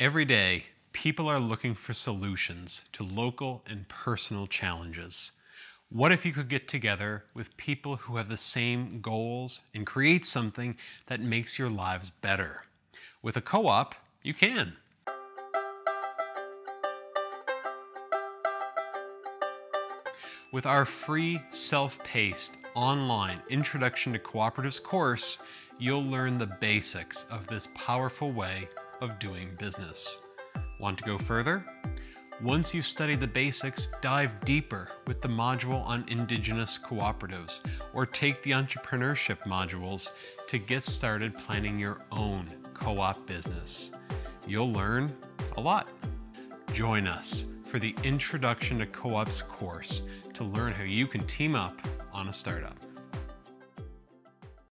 Every day, people are looking for solutions to local and personal challenges. What if you could get together with people who have the same goals and create something that makes your lives better? With a co op, you can. With our free, self-paced, online Introduction to Cooperatives course, you'll learn the basics of this powerful way of doing business. Want to go further? Once you've studied the basics, dive deeper with the module on Indigenous cooperatives, or take the entrepreneurship modules to get started planning your own co-op business. You'll learn a lot. Join us for the Introduction to Co-ops course to learn how you can team up on a startup.